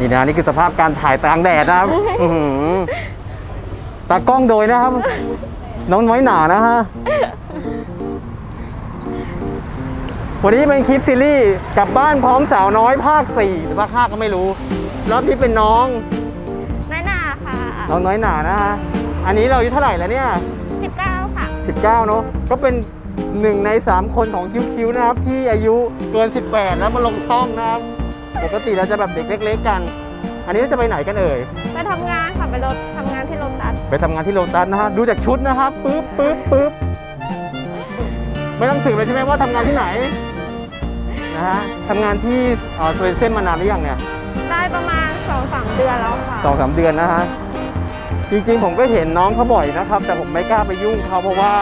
นี่นะนี่คือสภาพการถ่ายกลางแดดนะครับอื้อหือตากล้องโดยนะครับ น้องน้อยหนานะฮะวันนี้เป็นคลิปซีรีส์กลับบ้านพร้อมสาวน้อยภาค4หรือภาค5ก็ไม่รู้ รอบนี้เป็นน้อง น้อยหนาค่ะ น้องน้อยหนานะฮะ อันนี้เราอายุเท่าไหร่แล้วเนี่ย 19 ค่ะ 19 เนอะก็เป็นหนึ่งใน 3 คนของคิวๆนะครับ ที่อายุเกิน 18 แล้วมาลงช่องนะครับ ปกติเราจะแบบเด็กเล็ก ๆ กัน อันนี้จะไปไหนกันเอ่ย ไปทำงานค่ะไปรถทำงานที่โรตัสไปทำงานที่โลตัสนะฮะ ดูจากชุดนะครับปึ๊บปึ๊บปึ๊บไม่ต้องสืบเลยใช่ไหมว่าทำงานที่ไหน นะฮะทำงานที่สเวนเซนมานานหรือยังเนี่ยได้ประมาณ2-3เดือนแล้วค่ะสองสามเดือนนะฮะ จริงๆผมก็เห็นน้องเขาบ่อยนะครับ แต่ผมไม่กล้าไปยุ่งเขาเพราะว่า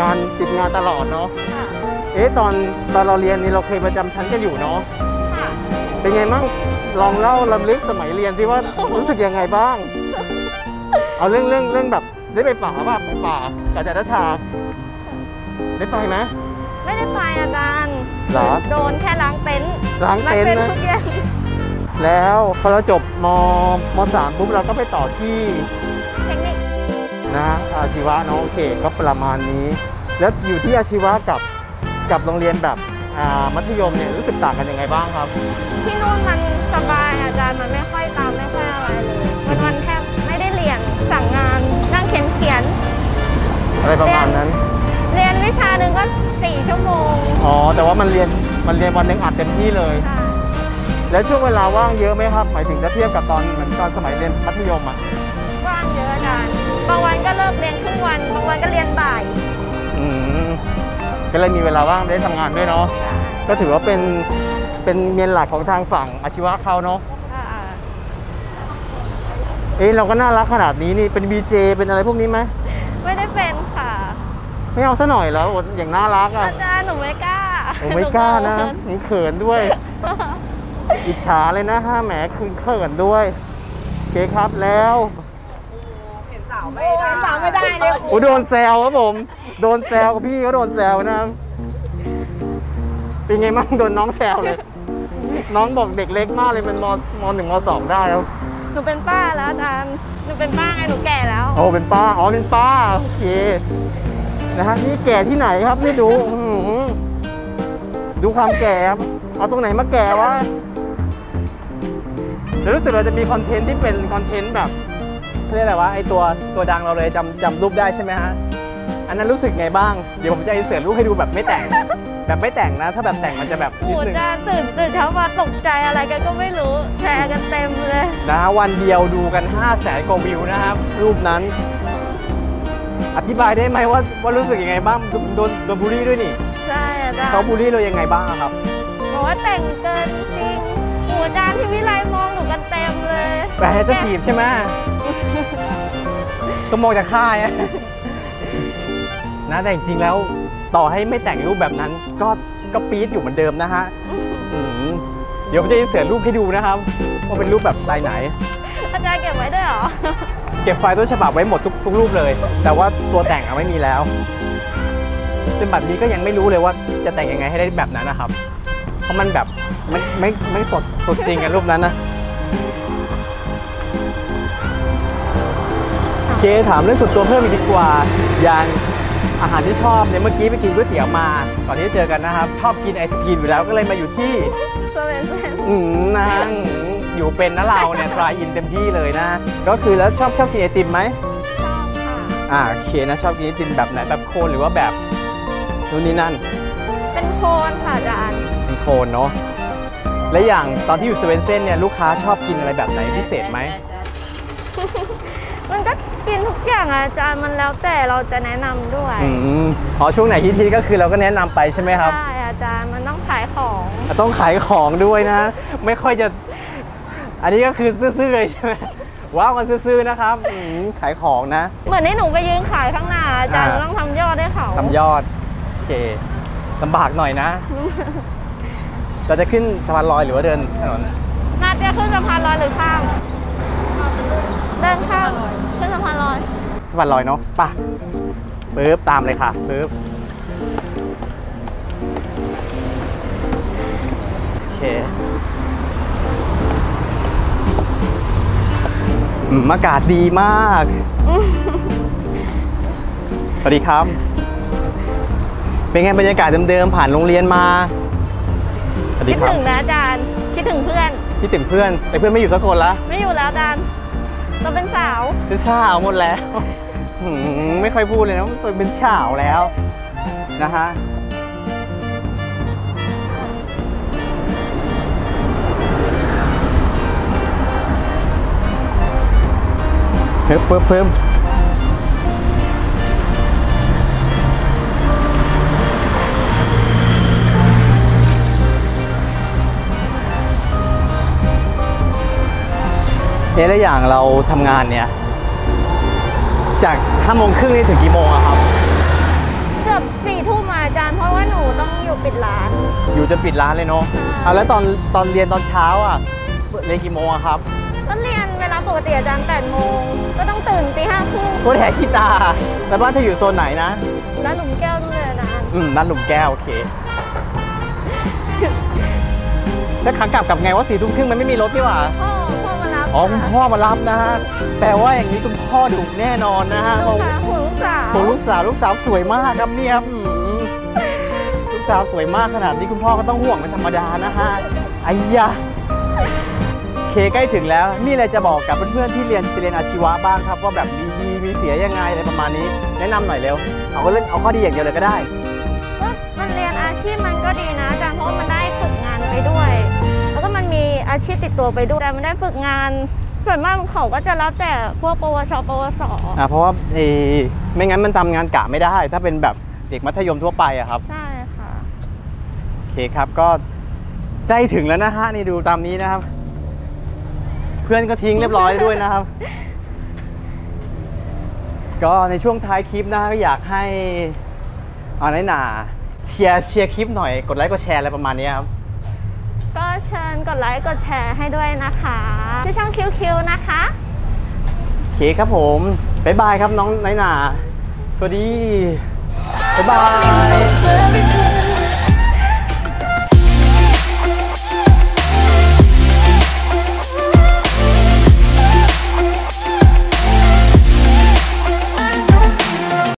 งานติดงานตลอดเนาะ ค่ะเอ๊ะตอนตอนเราเรียนนี่เราเคยประจำชั้นกันอยู่เนาะค่ะ เป็นไงมั่งลองเล่าลำลึกสมัยเรียนที่ว่ารู้สึกยังไงบ้าง เอาเรื่องเรื่องเรื่องแบบได้ไปป่าป่ะไปป่ากับอาจารย์รัชชา ได้ไปไหมไม่ได้ไปอาจารย์เหรอโดนแค่ล้างเต็นท์ล้างเต็นท์นะทุกเย็นแล้วพอเราจบมมสามปุ๊บเราก็ไปต่อที่เทคนิคนะฮะอาชีวะเนาะโอเคก็ประมาณนี้ แล้วอยู่ที่อาชีวะกับกับโรงเรียนแบบอ่า มัธยมเนี่ยรู้สึกต่างกันยังไงบ้างครับ ที่นู่นมันสบายอาจารย์มันไม่ค่อยตามไม่ค่อยอะไรเลยวันวันๆแทบไม่ได้เรียนสั่งงานนั่งเขียนเขียนอะไรประมาณนั้น เรียนวิชาหนึ่งก็4ชั่วโมงอ๋อแต่ว่ามันเรียนมันเรียนวันหนึ่งอัดเต็มที่เลยค่ะแล้วช่วงเวลาว่างเยอะไหมครับหมายถึงถ้าเทียบกับตอนเหมือนตอนสมัยเรียนมัธยมอะว่างเยอะอาจารย์บางวันก็เลิกเรียนครึ่งวันบางวันก็เรียนบ่ายอืม ก็เลยมีเวลาว่างได้ทำงานด้วยเนาะใช่ก็ถือว่าเป็นเป็นเมียนหลักของทางฝั่งอาชีวะเขาเนาะค่ะเอ๊ะเราก็น่ารักขนาดนี้นี่เป็น BJ เป็นอะไรพวกนี้ไหมไม่ได้เป็นค่ะ ไม่เอาซะหน่อยแล้วอย่างน่ารักอะอาจารย์หนูไม่กล้าผมไม่กล้านะหผมเขินด้วย อิจฉาเลยนะฮะแหมคืนเขินด้วยโอเคครับแล้ว โอ้ยสาวไม่ได้เลยโอ้โดนแซวครับผม โดนแซวกับพี่ก็โดนแซวนะครับเป็นไงบ้างโดนน้องแซวเลย น้องบอกเด็กเล็กมากเลยเป็นมมหนึ่งมสองได้แล้วหนูเป็นป้าแล้วอาจารย์หนูเป็นป้าไงหนูแก่แล้วโอ้เป็นป้าอ๋อเป็นป้าโอเคนะฮะนี่แก่ที่ไหนครับนี่ดูอื้อหือดูความแก่ครับเอาตรงไหนมาแก่วะแล้วรู้สึกเราจะมีคอนเทนต์ที่เป็นคอนเทนต์แบบ เขาเรียกอะไรวะไอตัวตัวดังเราเลยจำจำรูปได้ใช่ไหมฮะอันนั้นรู้สึกไงบ้าง เดี๋ยวผมจะอินเสิร์ตรูปให้ดูแบบไม่แต่ง แบบไม่แต่งนะ ถ้าแบบแต่งมันจะแบบโอ้นิดโหนึอางจารย์ตื่นตื่นเช้ามาตกใจอะไรกันก็ไม่รู้แชร์กันเต็มเลย นะวันเดียวดูกัน 5 0 0แสนกว่าวิวนะครับ รูปนั้น อธิบายได้ไหมว่าว่ารู้สึกยังไงบ้าง โดนโดนโดนบูลลี่ด้วยนี่ใช่อาจารย์เขาบูลลี่เรายังไงบ้างอะครับ บอกว่าแต่งเกินจริงโอ้โหอา จารย์ที่วิไลมองหนูกันเต็มเลยแหมจะจีบใช่ไหมก็มองจากค่ายอะนะแต่จริงๆแล้วต่อให้ไม่แต่งรูปแบบนั้น ก็ก็ปี๊ดอยู่เหมือนเดิมนะฮะอืมเดี๋ยวผมจะอินเสิร์ตรูปให้ดูนะครับว่าเป็นรูปแบบสไตล์ไหน อาจารย์เก็บไว้ด้วยเหรอ เก็บไฟล์ต้นฉบับไว้หมดทุกทุกรูปเลย แต่ว่าตัวแต่งอะไม่มีแล้วเป็นแบบนี้ก็ยังไม่รู้เลยว่าจะแต่งยังไงให้ได้แบบนั้นนะครับ เพราะมันแบบ ไม่ไม่ไม่สดสดจริงอะรูปนั้นนะโอเคถามเรื่องส่วนตัวเพิ่มอีกดีกว่าอย่างอาหารที่ชอบเนี่ยเมื่อกี้ไปกินก๋วยเตี๋ยวมาก่อนที่จะเจอกันนะครับ ชอบกินไอศกรีมอยู่แล้วก็เลยมาอยู่ที่โซเวนเซนอืมนะอยู่เป็นนะเราเนี่ยทรายอินเต็มที่เลยนะ ก็คือแล้วชอบชอบกินไอติมไหมชอบค่ะอ่าโอเคนะชอบกินไอติมแบบไหนแบบโคนหรือว่าแบบนู่นนี่นั่น เป็นโคนค่ะอาจารย์เป็นโคนเนาะ และอย่างตอนที่อยู่สเวนเซนเนี่ยลูกค้าชอบกินอะไรแบบไหนพิเศษไหม มันก็กินทุกอย่างอะอาจารย์มันแล้วแต่เราจะแนะนำด้วย อืมอ๋อช่วงไหนฮิตๆก็คือเราก็แนะนำไปใช่ไหมครับ ใช่อาจารย์มันต้องขายของ ต้องขายของด้วยนะ ไม่ค่อยจะ อันนี้ก็คือซื่อๆเลยใช่ไหมว้าวมันซื่อๆนะครับอืมขายของนะ เหมือนที่หนูไปยืนขายข้างหน้าอาจารย์หอ่านูต้องทำยอดให้เขาทำยอด โอเคลำบากหน่อยนะ เราจะขึ้นสะพานลอยหรือว่าเดินถนนนาจะขึ้นสะพานลอยหรือข้ามเดินข้ามขึ้นสะพานลอยสะพานลอยเนาะไป่ะปึ๊บตามเลยค่ะปึ๊บโอเคอืมอากาศดีมาก สวัสดีครับ เป็นไงบรรยากาศเดิมๆผ่านโรงเรียนมา สวัสดีคิดครับถึงนะอาจารย์คิดถึงเพื่อน คิดถึงเพื่อนแต่เพื่อนไม่อยู่สักคนละไม่อยู่แล้วอาจารย์เราเป็นสาว เป็นสาวหมดแล้วหืมไม่ค่อยพูดเลยนะตัวเป็นสาวแล้วนะฮะเพิ่มเพิ่ม เพิ่มเอะแล้วอย่างเราทำงานเนี่ยจากห้าโมงครึ่งนี่ถึงกี่โมงอะครับ เกือบสี่ทุ่มอะอาจารย์เพราะว่าหนูต้องอยู่ปิดร้าน อยู่จะปิดร้านเลยเนาะใช่เอาแล้วตอนตอนเรียนตอนเช้าอะเรียนกี่โมงอะครับก็เรียนเวลาปกติอาจารย์8โมงก็ต้องตื่นตีห้าครึ่งโคตรแหกขี้ตา แล้วบ้านเธออยู่โซนไหนนะแล้วหลุมแก้วนู่นเลยนะอาจารย์อืมนั่นหลุมแก้วโอเคแล้วขากลับกลับไงว่าสี่ทุ่มครึ่งมันไม่มีรถนี่หว่าพ่ อพ่อมารับอ๋อคุณพ่อมารับนะฮะ แปลว่าอย่างนี้คุณพ่อดุแน่นอนนะฮะลูกค้าหัวลูกสาวโอ้ลูกสาวลูกสาวสวยมากครับเนี่ยอืมลูกสาวสวยมากขนาดนี้คุณพ่อก็ต้องห่วงเป็นธรรมดานะฮะไอ้ยะโอเคใกล้ถึงแล้วมีอะไรจะบอกกับเพื่อนๆที่เรียนจะเรียนอาชีวะบ้างครับ ว่าแบบมีดีมีเสียยังไงอะไรประมาณนี้ แนะนำหน่อยเร็วเอาเรื่องเอาข้อดีอย่างเดียวเลยก็ได้ก็มันเรียนอาชีพมันก็ดีนะอาจารย์เพราะว่ามันได้ฝึกงานไปด้วยแล้วก็มันมี อาชีพติดตัวไปด้วยแต่มันได้ฝึกงานส่วนมากเขาก็จะรับแต่พวกปวช ปวส อ่าเพราะว่าเออไม่งั้นมันทำงานกะไม่ได้ ถ้าเป็นแบบเด็กมัธยมทั่วไปอะครับ ใช่ค่ะ โอเคครับก็ใกล้ถึงแล้วนะฮะนี่ดูตามนี้นะครับ เพื่อนก็ทิ้งเรียบร้อยด้วยนะครับ ก็ในช่วงท้ายคลิปนะก็อยากให้เอาไหนหนาเชียร์เชียร์คลิปหน่อยกดไลค์กดแชร์อะไรประมาณนี้ครับก็ เชิญกดไลค์กดแชร์ให้ด้วยนะคะ ชื่อช่องคิวคิวนะคะเคครับผม บ๊ายบายครับน้องน้อยหนา สวัสดี บ๊ายบาย